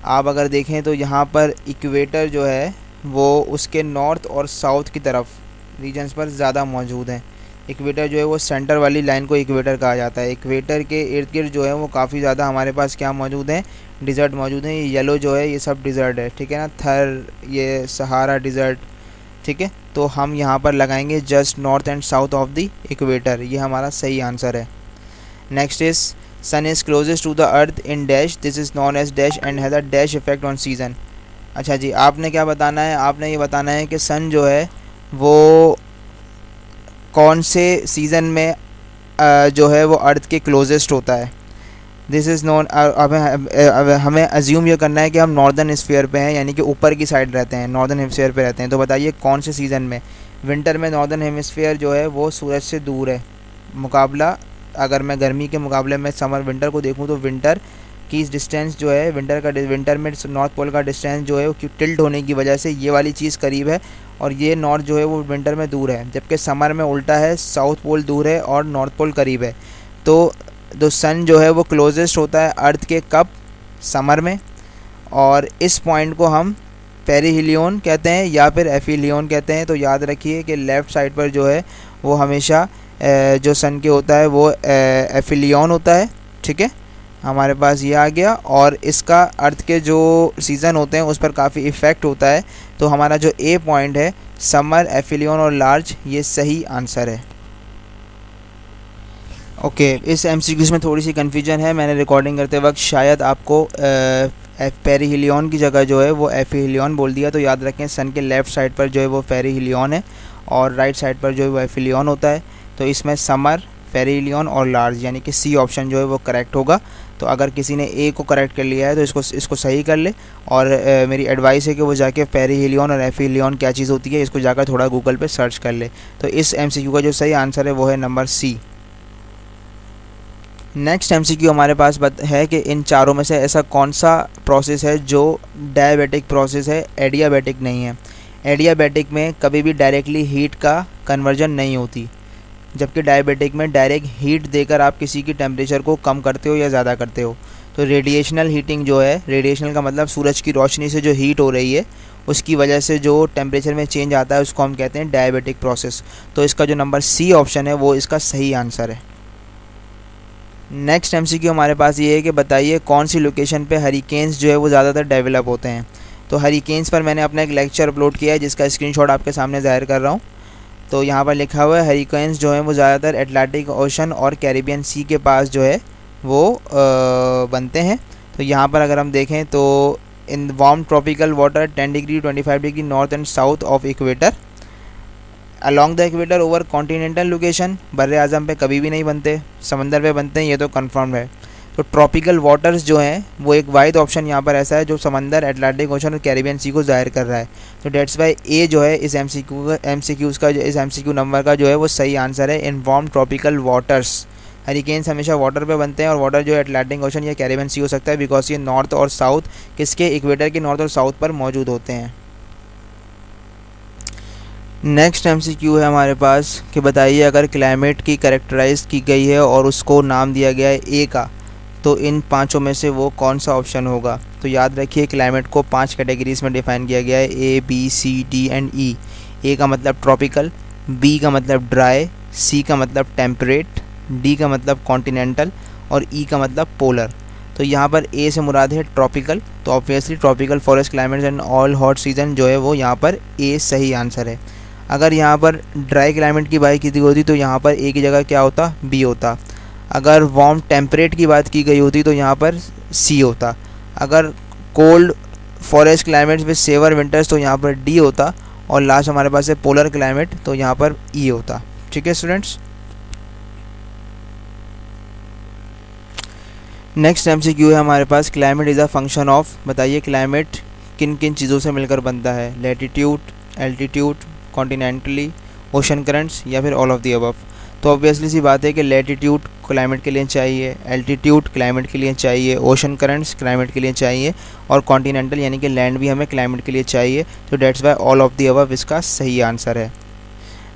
Speaker 1: आप अगर देखें तो यहाँ पर इक्वेटर जो है वो उसके नॉर्थ और साउथ की तरफ़ रीजन्स पर ज़्यादा मौजूद हैं। इक्वेटर जो है वो सेंटर वाली लाइन को इक्वेटर कहा जाता है। इक्वेटर के इर्द गिर्द जो है वो काफ़ी ज़्यादा हमारे पास क्या मौजूद हैं? डिज़र्ट मौजूद हैं। ये येलो जो है, ये सब डिज़र्ट है, ठीक है ना? थर ये सहारा डिज़र्ट ठीक है? तो हम यहाँ पर लगाएँगे just north and south of the equator ये हमारा सही आंसर है। Next is sun is closest to the earth in dash this is known as dash and has a dash effect on season अच्छा जी, आपने क्या बताना है? आपने ये बताना है कि सन जो है, वो कौन से सीज़न में जो है वो अर्थ के क्लोजेस्ट होता है? दिस इज़ नॉन अब हमें अज्यूम ये करना है कि हम नॉर्दर्न स्फीयर पे हैं, यानी कि ऊपर की साइड रहते हैं नॉर्दर्न हेमस्फीयर पे रहते हैं। तो बताइए कौन से सीज़न में? विंटर में नॉर्दर्न हेमस्फीयर जो है, वो सूरज से दूर है। मुकाबला, अगर मैं गर्मी के मुकाबले में समर विंटर को देखूँ तो विंटर की डिस्टेंस जो है विंटर का विंटर में नॉर्थ पोल का डिस्टेंस जो है, वो टिल्ट होने की वजह से ये वाली चीज़ करीब है और ये नॉर्थ जो है, वो विंटर में दूर है, जबकि समर में उल्टा है साउथ पोल दूर है और नॉर्थ पोल करीब है। तो तो सन जो है, वो क्लोजेस्ट होता है अर्थ के कब? समर में। और इस पॉइंट को हम पेरीहिलियन कहते हैं या फिर एफिलियन कहते हैं तो याद रखिए कि लेफ़्ट साइड पर जो है, वो हमेशा जो सन के होता है, वो एफिलियन होता है, ठीक है? हमारे पास ये आ गया और इसका अर्थ के जो सीज़न होते हैं उस पर काफ़ी इफ़ेक्ट होता है। तो हमारा जो ए पॉइंट है समर एफिलियन और लार्ज ये सही आंसर है। ओके okay, इस एम में थोड़ी सी कन्फ्यूज़न है। मैंने रिकॉर्डिंग करते वक्त शायद आपको एफ़ पेरी हिलियन की जगह जो है वो एफ़ हिलियन बोल दिया। तो याद रखें सन के लेफ़्ट साइड पर जो है वो फेरी हिलियन है और राइट साइड पर जो है वो एफिलियन होता है। तो इसमें समर फेरिलियन और लार्ज यानी कि सी ऑप्शन जो है वो करेक्ट होगा। तो अगर किसी ने ए को करेक्ट कर लिया है तो इसको इसको सही कर ले। और ए, मेरी एडवाइस है कि वो जाके पेरीहिलियन और एफिलियन क्या चीज़ होती है इसको जाकर थोड़ा गूगल पे सर्च कर ले। तो इस एमसीक्यू का जो सही आंसर है वो है नंबर सी नेक्स्ट एमसीक्यू हमारे पास है कि इन चारों में से ऐसा कौन सा प्रोसेस है जो डायबिटिक प्रोसेस है एडियाबेटिक नहीं है। एडियाबेटिक में कभी भी डायरेक्टली हीट का कन्वर्जन नहीं होती। जबकि डायबिटिक में डायरेक्ट हीट देकर आप किसी की टेम्परेचर को कम करते हो या ज़्यादा करते हो। तो रेडिएशनल हीटिंग जो है रेडिएशनल का मतलब सूरज की रोशनी से जो हीट हो रही है, उसकी वजह से जो टेम्परेचर में चेंज आता है, उसको हम कहते हैं डायबिटिक प्रोसेस तो इसका जो नंबर सी ऑप्शन है, वो इसका सही आंसर है। नेक्स्ट एम हमारे पास ये है कि बताइए कौन सी लोकेशन पे हरिकेन्स जो है, वो ज़्यादातर डेवलप होते हैं। तो हरिकेन्स पर मैंने अपना एक लेक्चर अपलोड किया है, जिसका स्क्रीनशॉट आपके सामने ज़ाहिर कर रहा हूँ। तो यहाँ पर लिखा हुआ है हरिकेन्स जो हैं वो ज़्यादातर एटलांटिक ओशन और कैरिबियन सी के पास जो है वो आ, बनते हैं। तो यहाँ पर अगर हम देखें तो in warm tropical water 10 degree 25 degree north and south of equator along the equator over continental location बर अज़म पे कभी भी नहीं बनते समंदर पे बनते हैं ये तो कन्फर्म है। तो ट्रॉपिकल वाटर्स जो हैं, वो एक वाइड ऑप्शन यहाँ पर ऐसा है जो समंदर एटलांटिक ओशन और कैरिबियन सी को ज़ाहिर कर रहा है। तो डेट्स वाई ए जो है इस M C Q M C Qs का जो इस एम सी क्यू नंबर का जो है वो सही आंसर है in warm tropical waters hurricanes हमेशा वाटर पे बनते हैं और वाटर जो है अटलांटिक ओशन या कैरिबियन सी हो सकता है बिकॉज़ ये नॉर्थ और साउथ किसके इक्वेटर के नॉर्थ और साउथ पर मौजूद होते हैं। नेक्स्ट एम सी क्यू है हमारे पास कि बताइए अगर क्लाइमेट की करेक्टराइज की गई है और उसको नाम दिया गया है ए का। तो इन पाँचों में से वो कौन सा ऑप्शन होगा? तो याद रखिए क्लाइमेट को पाँच कैटेगरीज में डिफाइन किया गया है A B C D and E A का मतलब ट्रॉपिकल बी का मतलब ड्राई सी का मतलब टेम्परेट डी का मतलब कॉन्टिनेंटल और ई e का मतलब पोलर तो यहाँ पर ए से मुराद है ट्रॉपिकल तो obviously tropical forest climate and all hot season जो है वो यहाँ पर ए सही आंसर है. अगर यहाँ पर ड्राई क्लाइमेट की बात की होती तो यहाँ पर ए की जगह क्या होता? बी होता. अगर वार्म टेम्परेट की बात की गई होती तो यहाँ पर सी होता। अगर cold forest climate with severe winters तो यहाँ पर डी होता और लास्ट हमारे पास है पोलर क्लाइमेट तो यहाँ पर ई e होता। ठीक है स्टूडेंट्स नेक्स्ट एम है हमारे पास। Climate is a function of बताइए क्लाइमेट किन किन चीज़ों से मिलकर बनता है? Latitude altitude continentally ocean currents या फिर ऑल ऑफ़ दी अबव तो ऑब्वियसली सी बात है कि लेटीट्यूड क्लाइमेट के लिए चाहिए एल्टीट्यूड क्लाइमेट के लिए चाहिए ओशन करंट्स क्लाइमेट के लिए चाहिए और कॉन्टीनेंटल यानी कि लैंड भी हमें क्लाइमेट के लिए चाहिए तो that's why all of the above इसका सही आंसर है।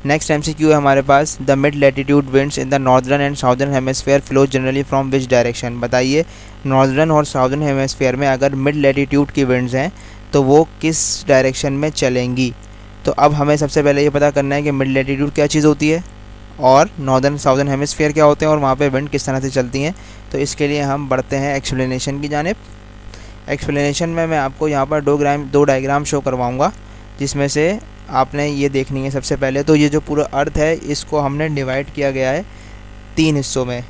Speaker 1: नेक्स्ट एम है हमारे पास the mid latitude winds in the northern and southern hemisphere flow generally from which direction बताइए नॉर्दर्न और साउदर्न हेमस्फेयर में अगर मिड लेटीट्यूड की विंड्स हैं तो वो किस डायरेक्शन में चलेंगी? तो अब हमें सबसे पहले ये पता करना है कि मिड लेटीट्यूड क्या चीज़ होती है। और नॉर्दर्न साउदर्न हेमस्फेयर क्या होते हैं और वहाँ पे विंड किस तरह से चलती हैं? तो इसके लिए हम बढ़ते हैं एक्सप्लेनेशन की जानब। एक्सप्लेनेशन में मैं आपको यहाँ पर दो ग्राम, दो डायग्राम शो करवाऊँगा, जिसमें से आपने ये देखनी है सबसे पहले। तो ये जो पूरा अर्थ है, इसको हमने डिवाइड किया गया है तीन हिस्सों में।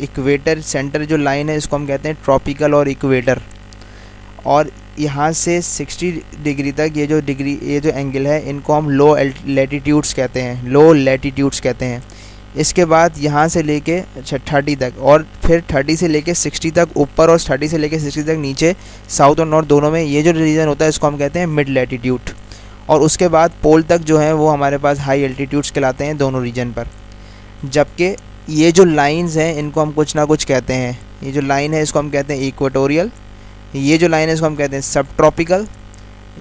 Speaker 1: इक्वेटर सेंटर जो लाइन है, इसको हम कहते हैं ट्रॉपिकल और इक्वेटर और यहाँ से 60 डिग्री तक ये जो डिग्री, ये जो एंगल है, इनको हम लो लेटीट्यूड्स कहते हैं। लो लेटीट्यूड्स कहते हैं। इसके बाद यहाँ से लेके अच्छा थर्टी तक और फिर थर्टी से लेके सिक्सटी तक ऊपर और थर्टी से लेके सिक्सटी तक नीचे साउथ और नॉर्थ दोनों में ये जो रीजन होता है, इसको हम कहते हैं मिड लेटीट्यूड और उसके बाद पोल तक जो है, वो हमारे पास हाई एल्टीट्यूड्स कहलाते हैं दोनों रीजन पर। जबकि ये जो लाइंस हैं, इनको हम कुछ ना कुछ कहते हैं। ये जो लाइन है, इसको हम कहते हैं इक्वेटोरियल ये जो लाइन है, इसको हम कहते हैं सब ट्रॉपिकल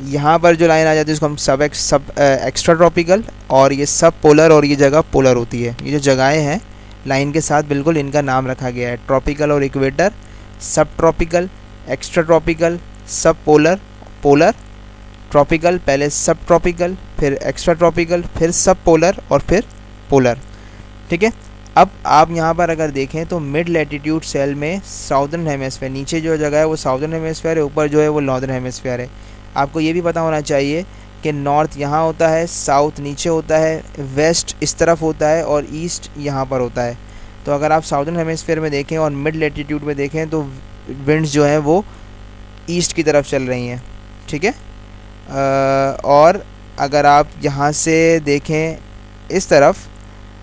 Speaker 1: यहाँ पर जो लाइन आ जाती है, इसको हम सब एक्स सब एक्स्ट्रा ट्रॉपिकल और ये सब पोलर और ये जगह पोलर होती है. ये जो जगहें हैं लाइन के साथ बिल्कुल इनका नाम रखा गया है. ट्रॉपिकल और equator subtropical extratropical subpolar polar tropical पहले सब ट्रॉपिकल फिर एक्स्ट्रा ट्रॉपिकल फिर सब पोलर और फिर पोलर ठीक है? अब आप यहाँ पर अगर देखें तो मिड लेटीट्यूड सेल में साउदर्न हेमस्फेयर नीचे जो जगह है वो साउदर्न हेमस्फेयर है, ऊपर जो है वो नॉर्दर्न हेमस्फेयर है। आपको ये भी पता होना चाहिए कि नॉर्थ यहाँ होता है साउथ नीचे होता है वेस्ट इस तरफ़ होता है और ईस्ट यहाँ पर होता है। तो अगर आप साउदर्न हेमस्फेयर में देखें और मिड लेटीट्यूड में देखें तो विंड्स जो हैं वो ईस्ट की तरफ़ चल रही हैं, ठीक है? और अगर आप यहाँ से देखें इस तरफ़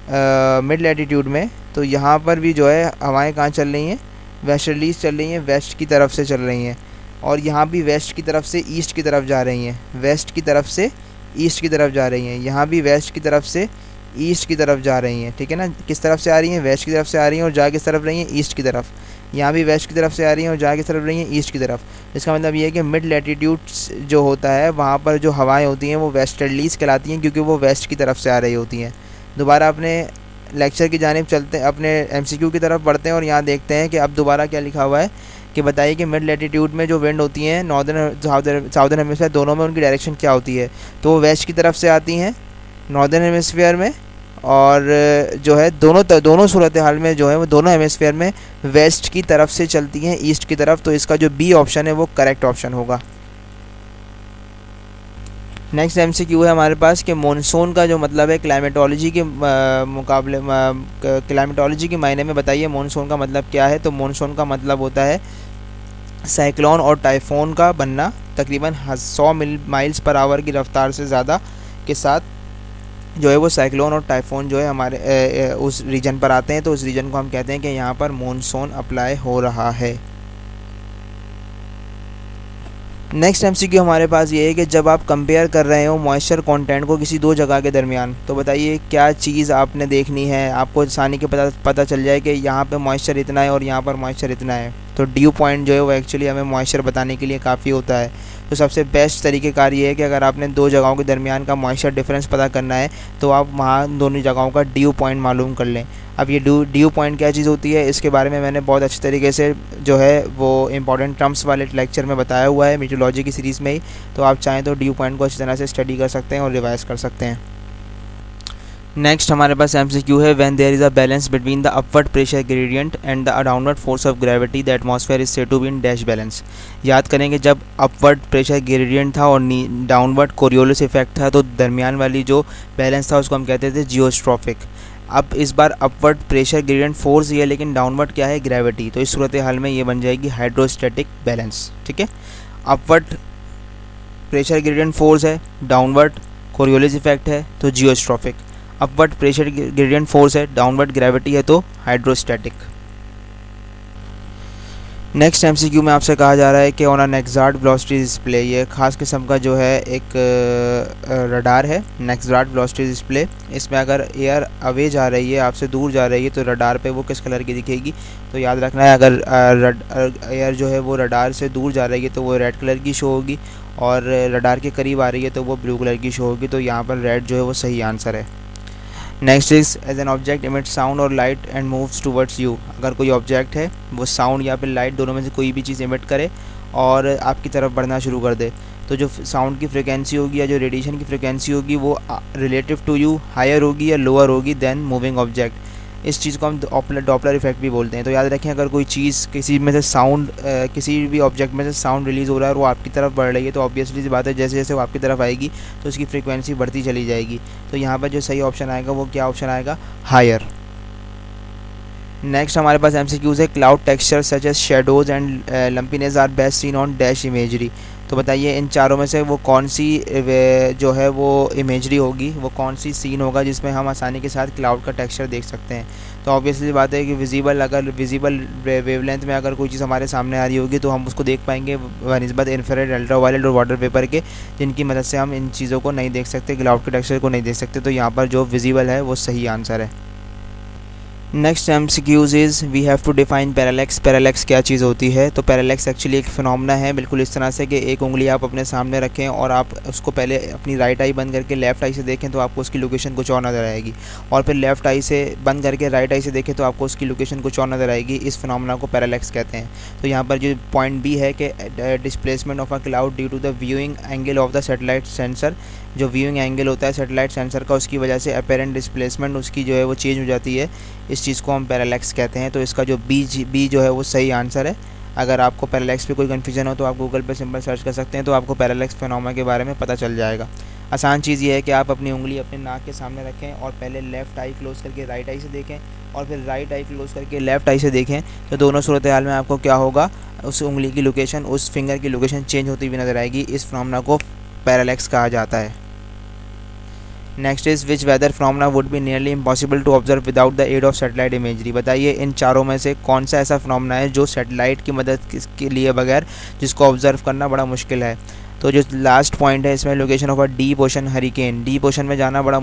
Speaker 1: मिड लेटीट्यूड में तो यहाँ पर भी जो है हवाएँ कहाँ चल रही हैं वेस्ट वेस्टर्लीज चल रही हैं वेस्ट की तरफ़ से चल रही हैं और यहाँ भी वेस्ट की तरफ़ से ईस्ट की तरफ़ जा रही हैं वेस्ट की तरफ़ से ईस्ट की तरफ़ जा रही हैं यहाँ भी वेस्ट की तरफ़ से ईस्ट की तरफ़ जा रही हैं ठीक है ना किस तरफ़ से आ रही हैं वेस्ट की तरफ़ से आ रही हैं और जा किस तरफ़ रही हैं ईस्ट की तरफ़ यहाँ भी वेस्ट की तरफ़ से आ रही हैं और जा किस तरफ़ रही हैं ईस्ट की तरफ़ इसका मतलब ये है कि मिड लेटीट्यूड्स जो होता है वहाँ पर जो हवाएँ होती हैं वो वेस्टर्लीज कहलाती हैं क्योंकि वो वेस्ट की तरफ़ से आ रही होती हैं दोबारा अपने लेक्चर की जानब चलते, अपने एमसीक्यू की तरफ़ बढ़ते हैं और यहाँ देखते हैं कि अब दोबारा क्या लिखा हुआ है, कि बताइए कि मिड लेटीट्यूड में जो विंड होती हैं नॉर्दर्न साउदर्न हेमस्फेयर दोनों में उनकी डायरेक्शन क्या होती है? तो वो वेस्ट की तरफ़ से आती हैं नॉर्दर्न हेमस्फेयर में और जो है दोनों दोनों सूरत हाल में जो है वो दोनों हेमस्फेयर में वेस्ट की तरफ़ से चलती हैं ईस्ट की तरफ़ तो इसका जो बी ऑप्शन है वो करेक्ट ऑप्शन होगा। नेक्स्ट एम सी क्यू है हमारे पास कि मानसून का जो मतलब है क्लाइमेटोलॉजी के मुकाबले क्लाइमेटोलॉजी के मायने में बताइए मानसून का मतलब क्या है? तो मानसून का मतलब होता है साइक्लोन और टाइफोन का बनना तकरीबन सौ मिल माइल्स पर आवर की रफ्तार से ज़्यादा के साथ जो है वो साइक्लोन और टाइफोन जो है हमारे ए, ए, उस रीजन पर आते हैं। तो उस रीजन को हम कहते हैं कि यहाँ पर मानसून अप्लाई हो रहा है। नेक्स्ट एमसीक्यू हमारे पास ये है कि जब आप कंपेयर कर रहे हो मॉइस्चर कंटेंट को किसी दो जगह के दरमियान तो बताइए क्या चीज़ आपने देखनी है? आपको आसानी के पता पता चल जाए कि यहाँ पे मॉइस्चर इतना है और यहाँ पर मॉइस्चर इतना है। तो ड्यू पॉइंट जो है वो एक्चुअली हमें मॉइस्चर बताने के लिए काफ़ी होता है। तो सबसे बेस्ट तरीक़ेकार ये है कि अगर आपने दो जगहों के दरमियान का मॉइस्चर डिफरेंस पता करना है तो आप वहाँ दोनों जगहों का ड्यू पॉइंट मालूम कर लें। अब ये ड्यू ड्यू पॉइंट क्या चीज़ होती है? इसके बारे में मैंने बहुत अच्छे तरीके से जो है वो इंपॉर्टेंट टर्म्स वाले लेक्चर में बताया हुआ है मीटोलॉजी की सीरीज़ में ही। तो आप चाहें तो ड्यू पॉइंट को अच्छी तरह से स्टडी कर सकते हैं और रिवाइज कर सकते हैं। नेक्स्ट हमारे पास एम है। When there is a balance between the upward pressure gradient and the downward force of gravity the atmosphere is said to be in dash balance याद करेंगे, जब अपवर्ड प्रेशर ग्रेडियंट था और डाउनवर्ड कोरियोलिस इफ़ेक्ट था तो दरमियान वाली जो बैलेंस था, उसको हम कहते थे जियोस्ट्रॉफिक अब इस बार अपवर्ड प्रेशर ग्रेडियंट फोर्स ही है, लेकिन डाउनवर्ड क्या है? ग्रेविटी तो इस सूरत हाल में ये बन जाएगी हाइड्रोस्टेटिक बैलेंस ठीक है? अपवर्ड प्रेशर ग्रेडियंट फोर्स है डाउनवर्ड कोरियोलिस इफ़ेक्ट है तो geostrophic upward pressure gradient force है डाउनवर्ड ग्रेविटी है तो हाइड्रोस्टेटिक नेक्स्ट एमसीक्यू में आपसे कहा जा रहा है कि on a NEXRAD velocity display ये खास किस्म का जो है एक रडार है नेक्जार्ड वेलोसिटी डिस्प्ले इसमें अगर एयर अवे जा रही है, आपसे दूर जा रही है तो रडार पे वो किस कलर की दिखेगी? तो याद रखना है, अगर एयर जो है वो रडार से दूर जा रही है तो वो रेड कलर की शो होगी और रडार के करीब आ रही है तो वो ब्लू कलर की शो होगी। तो यहाँ पर रेड जो है वो सही आंसर है। Next is as an object emit sound और light and moves towards you अगर कोई ऑब्जेक्ट है, वो साउंड या फिर लाइट दोनों में से कोई भी चीज़ इमिट करे और आपकी तरफ़ बढ़ना शुरू कर दे। तो जो साउंड की फ्रिक्वेंसी होगी या जो रेडिएशन की फ्रिक्वेंसी होगी, वो रिलेटिव टू यू हायर होगी या लोअर होगी देन मूविंग ऑब्जेक्ट इस चीज़ को हम डॉपलर इफ़ेक्ट भी बोलते हैं। तो याद रखें, अगर कोई चीज़ किसी में से साउंड किसी भी ऑब्जेक्ट में से साउंड रिलीज़ हो रहा है और वो आपकी तरफ़ बढ़ रही है तो ऑब्वियसली बात है, जैसे जैसे वो आपकी तरफ़ आएगी तो उसकी फ्रिक्वेंसी बढ़ती चली जाएगी। तो यहाँ पर जो सही ऑप्शन आएगा, वो क्या ऑप्शन आएगा? हायर नेक्स्ट हमारे पास एम है। Cloud texture such as shadows and lumpiness are best seen on dash imagery तो बताइए, इन चारों में से वो कौन सी जो है वो इमेजरी होगी, वो कौन सी सीन होगा जिसमें हम आसानी के साथ क्लाउड का टेक्सचर देख सकते हैं? तो ऑब्वियसली बात है कि विजिबल अगर विजिबल वेवलेंथ में अगर कोई चीज़ हमारे सामने आ रही होगी तो हम उसको देख पाएँगे बनस्बत इन्फ्रारेड अल्ट्रा वायलेट और वाटर पेपर के, जिनकी मदद से हम इन चीज़ों को नहीं देख सकते क्लाउड के टेक्सचर को नहीं देख सकते तो यहाँ पर जो विजिबल है वो सही आंसर है। Next M CQs is we have to define parallax parallax क्या चीज़ होती है? तो पैरालेक्स एक्चुअली एक फिनोमना है, बिल्कुल इस तरह से कि एक उंगली आप अपने सामने रखें और आप उसको पहले अपनी राइट आई बंद करके लेफ़्ट आई से देखें तो आपको उसकी लोकेशन कुछ और नज़र आएगी। और फिर लेफ़्ट आई से बंद करके राइट आई से देखें तो आपको उसकी लोकेशन कुछ और नज़र आएगी। इस फिनोमना को पैरालेक्स कहते हैं। तो यहाँ पर जो पॉइंट बी है कि displacement of a cloud due to the viewing angle of the satellite sensor जो व्यूइंग एंगल होता है सेटेलाइट सेंसर का, उसकी वजह से अपेरेंट डिस्प्लेसमेंट उसकी जो है वो चेंज हो जाती है। इस चीज़ को हम पैरालेक्स कहते हैं। तो इसका जो बी बी जो है वो सही आंसर है। अगर आपको पैरालेक्स पे कोई कन्फ्यूज़न हो तो आप गूगल पे सिंपल सर्च कर सकते हैं तो आपको पैरालेक्स फिनोमा के बारे में पता चल जाएगा। आसान चीज़ ये है कि आप अपनी उंगली अपने नाक के सामने रखें और पहले लेफ़्ट आई क्लोज करके राइट आई से देखें और फिर राइट आई क्लोज करके लेफ़्ट आई से देखें। तो दोनों सूरत हाल में आपको क्या होगा? उस उंगली की लोकेशन उस फिंगर की लोकेशन चेंज होती हुई नज़र आएगी। इस फिनोमना को पैरालेक्स कहा जाता है। Next is which weather phenomena would be nearly impossible to observe without the aid of satellite imagery बताइए, इन चारों में से कौन सा ऐसा फ्रामना है जो सेटेलाइट की मदद के लिए बगैर, जिसको ऑब्ज़र्व करना बड़ा मुश्किल है? तो जो लास्ट पॉइंट है इसमें location of a deep ocean hurricane deep ocean में जाना बड़ा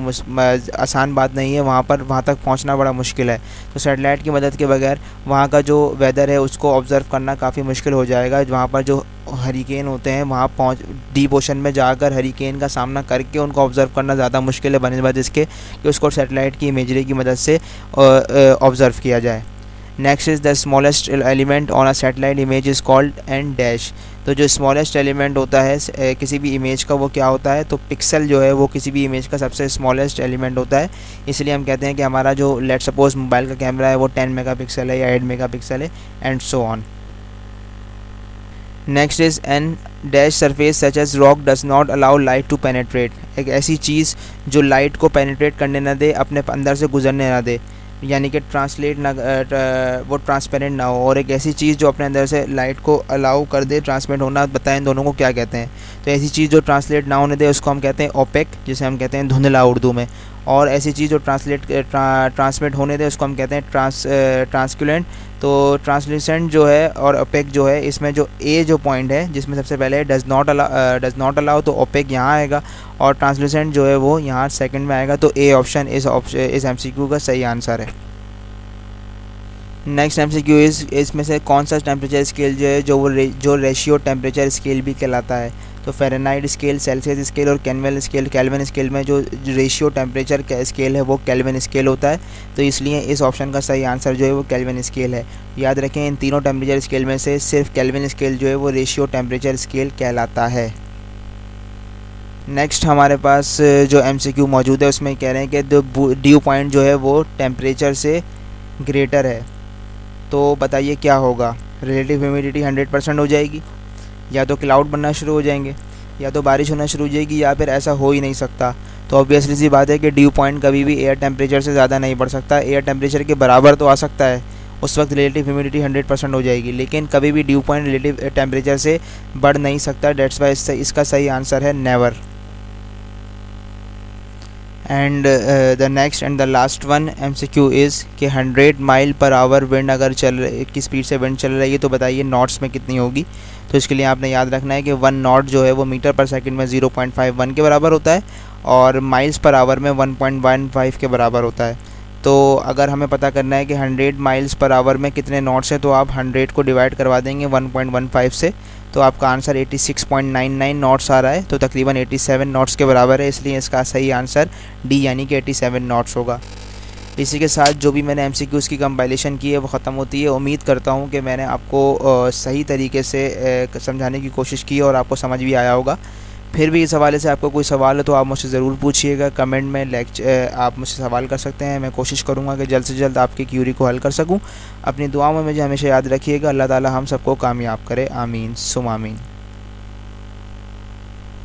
Speaker 1: आसान बात नहीं है, वहाँ पर, वहाँ तक पहुँचना बड़ा मुश्किल है। तो सेटेलाइट की मदद के बगैर वहाँ का जो वेदर है उसको ऑब्ज़र्व करना काफ़ी मुश्किल हो जाएगा। वहाँ पर जो हरिकेन होते हैं, वहाँ पहुँच डीप ओशन में जाकर हरिकेन का सामना करके उनको ऑब्ज़र्व करना ज़्यादा मुश्किल है बनस्बत इसके कि उसको सेटेलाइट की इमेजरी की मदद से ऑब्ज़र्व किया जाए। Next is the smallest element on a satellite image is called and dash तो जो स्मॉलेस्ट एलिमेंट होता है किसी भी इमेज का वो क्या होता है? तो पिक्सल जो है, वो किसी भी इमेज का सबसे स्मॉलेस्ट एलिमेंट होता है। इसलिए हम कहते हैं कि हमारा जो लेट सपोज़ मोबाइल का कैमरा है, वो टेन मेगा है या एट मेगा है and so on next is an dash surface such as rock does not allow light to penetrate एक ऐसी चीज़ जो लाइट को पेनेट्रेट करने ना दे, अपने अंदर से गुजरने ना दे। यानी कि ट्रांसलेट ना वो ट्रांसपेरेंट ना हो। और एक ऐसी चीज़ जो अपने अंदर से लाइट को अलाउ कर दे ट्रांसमिट होना, बताएँ दोनों को क्या कहते हैं। तो ऐसी चीज़ जो ट्रांसलेट ना होने दे, उसको हम कहते हैं ओपेक जिसे हम कहते हैं धुंधला उर्दू में। और ऐसी चीज़ जो ट्रांसलेट ट्रांसमिट होने दे, उसको हम कहते हैं ट्रांस ट्रांसक्यूलेंट तो ट्रांसलेसेंट जो है और ओपेक जो है इसमें जो ए जो पॉइंट है जिसमें सबसे पहले does not allow does not allow तो ओपेक यहाँ आएगा और ट्रांसलेसेंट जो है वो यहाँ सेकंड में आएगा तो ए ऑप्शन इस ऑप्शन इस एमसीक्यू का सही आंसर है। नेक्स्ट एम सी क्यू इस इसमें से कौन सा टेम्परेचर स्केल जो है जो वो रे, जो रेशियो टेम्परेचर स्केल भी कहलाता है? तो फेरेनाइट स्केल सेल्सियस स्केल और कैनवेल स्केल कैलविन स्केल में जो रेशियो टेम्परेचर का स्केल है, वो कैलविन स्केल होता है। तो इसलिए इस ऑप्शन का सही आंसर जो है वो कैलविन स्केल है। याद रखें, इन तीनों टेम्परेचर स्केल में से सिर्फ़ कैलविन स्केल जो है वो रेशियो टेम्परेचर स्केल कहलाता है। नेक्स्ट हमारे पास जो एमसीक्यू मौजूद है, उसमें कह रहे हैं कि ड्यू पॉइंट जो है वो टेम्परेचर से ग्रेटर है। तो बताइए क्या होगा? रिलेटिव ह्यूमिडिटी 100 परसेंट हो जाएगी। या तो क्लाउड बनना शुरू हो जाएँगे, या तो बारिश होना शुरू हो जाएगी, या फिर ऐसा हो ही नहीं सकता। तो ऑब्वियसली सी बात है कि ड्यू पॉइंट कभी भी एयर टेम्परेचर से ज़्यादा नहीं बढ़ सकता। एयर टेम्परेचर के बराबर तो आ सकता है, उस वक्त रिलेटिव ह्यूमिडिटी 100 परसेंट हो जाएगी, लेकिन कभी भी ड्यू पॉइंट रिलेटिव टेम्परेचर से बढ़ नहीं सकता। डेट्स वाई इससे, इसका सही आंसर है never and the next and the last one M C Q is कि hundred mile per hour wind अगर चल की स्पीड से विंड चल रही है तो बताइए नॉट्स में कितनी होगी? तो इसके लिए आपने याद रखना है कि वन नॉट जो है वो मीटर पर सेकंड में ज़ीरो पॉइंट फाइव वन के बराबर होता है और माइल्स पर आवर में वन पॉइंट वन फाइव के बराबर होता है। तो अगर हमें पता करना है कि हंड्रेड माइल्स पर आवर में कितने नॉट्स हैं तो आप हंड्रेड को डिवाइड करवा देंगे वन पॉइंट वन फाइव से। तो आपका आंसर 86.99 नॉट्स आ रहा है तो तकरीबन 87 नॉट्स के बराबर है, इसलिए इसका सही आंसर डी यानी कि 87 नॉट्स होगा। इसी के साथ जो भी मैंने एम की कंपाइलेशन की है, वो ख़त्म होती है। उम्मीद करता हूँ कि मैंने आपको सही तरीके से समझाने की कोशिश की और आपको समझ भी आया होगा। फिर भी इस हवाले से आपको कोई सवाल है तो आप मुझसे ज़रूर पूछिएगा। कमेंट में लेक्चर आप मुझसे सवाल कर सकते हैं। मैं कोशिश करूँगा कि जल्द से जल्द आपकी क्यूरी को हल कर सकूँ। अपनी दुआओं में मुझे हमेशा याद रखिएगा। अल्लाह ताला हम सबको कामयाब करे। आमीन। सुमामीन।